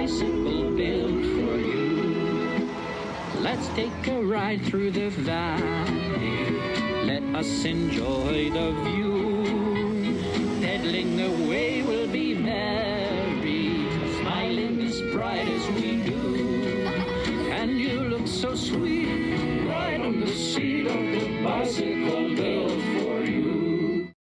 bicycle built for you. Let's take a ride through the valley. Let us enjoy the view. Pedaling away will be merry, smiling as bright as we do. And you look so sweet, right on the seat of the bicycle